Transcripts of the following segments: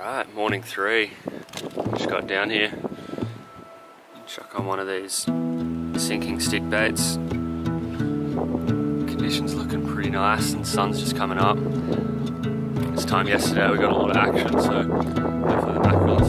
Alright, morning three. Just got down here. Chuck on one of these sinking stick baits. Conditions looking pretty nice and sun's just coming up. This time yesterday we got a lot of action, so hopefully the mackerel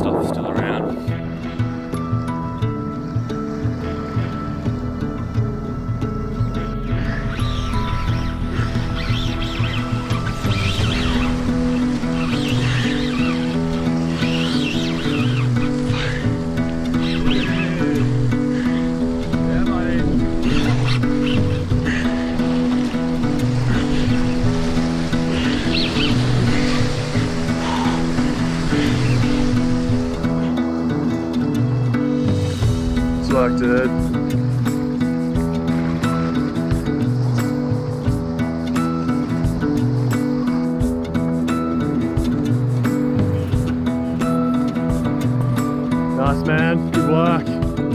Nice man, good work.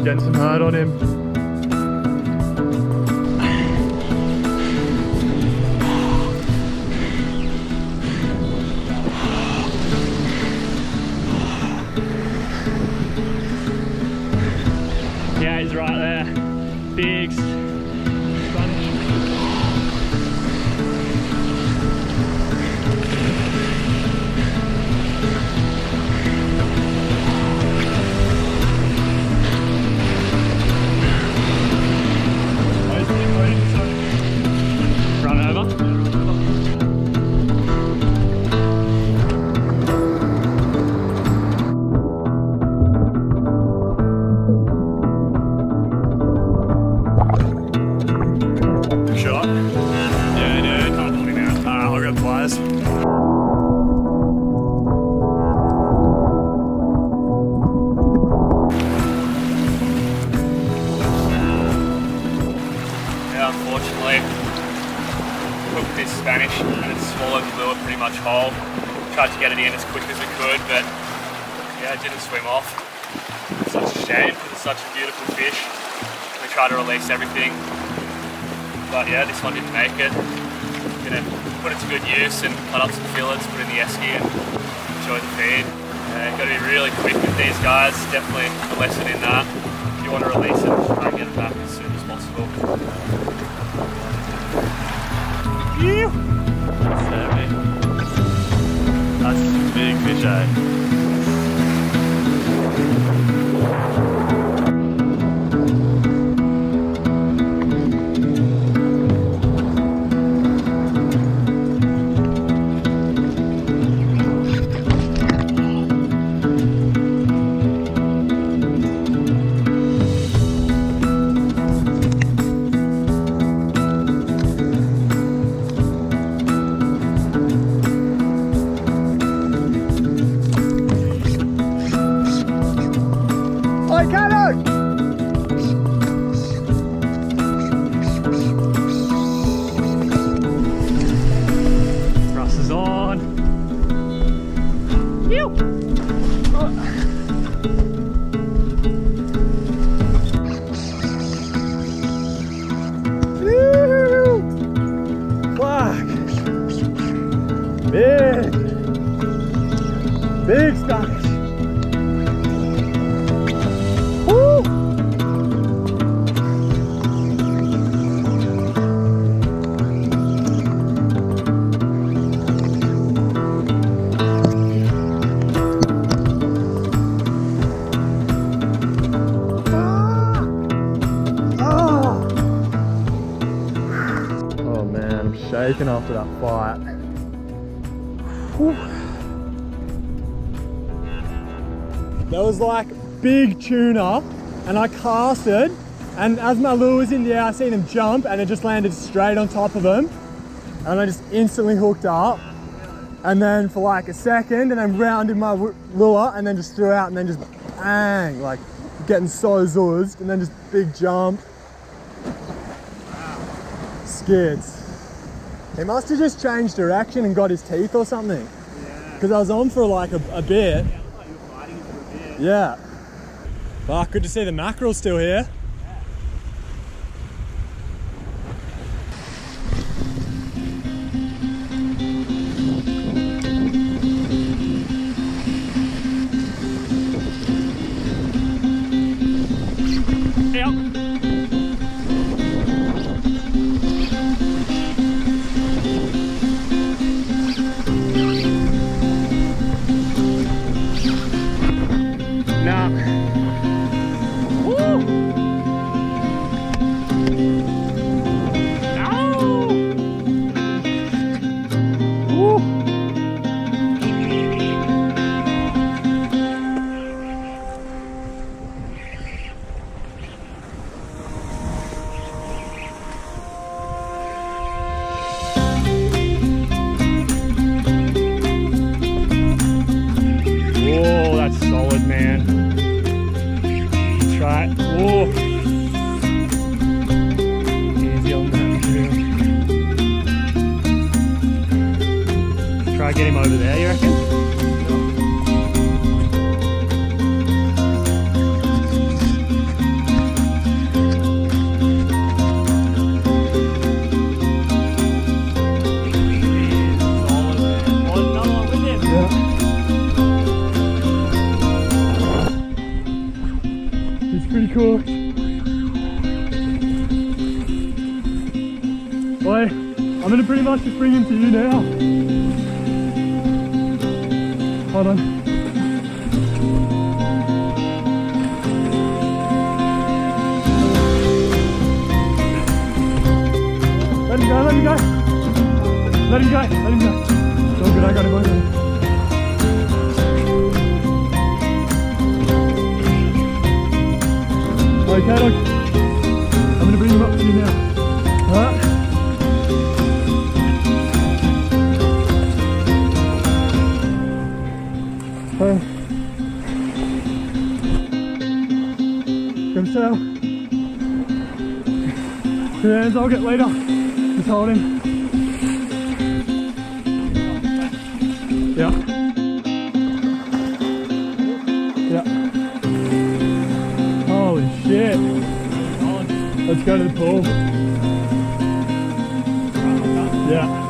Getting some hard on him. Tried to get it in as quick as we could, but yeah, it didn't swim off. Such a shame because it's such a beautiful fish. We tried to release everything, but yeah, this one didn't make it. Gonna put it to good use and cut up some fillets, put in the esky and enjoy the feed. Uh, got to be really quick with these guys, definitely a lesson in that. If you want to release it, try and get it back as soon as possible. That's a big fish eye. Oh, shaking after that fight. Whew. There was like big tuna and I casted and as my lure was in the air I seen him jump and it just landed straight on top of him and I just instantly hooked up and then for like a second and then rounded my lure and then just threw out and then just bang like getting so zuzzed and then just big jump skids he must have just changed direction and got his teeth or something. Because. I was on for like a, a bit. Yeah. Fuck, good to see the mackerel still here. knock. Get him over there, you reckon? Pretty cool. Boy, I'm gonna pretty much just bring him to you now. Hold on. Let him go, let him go. Let him go, let him go. It's all good, I got him, I got him. Okay, look. I'm gonna bring him up to you now. Hands, I'll get later. Just hold him. Yeah. Yeah. Holy shit. Let's go to the pool. Yeah.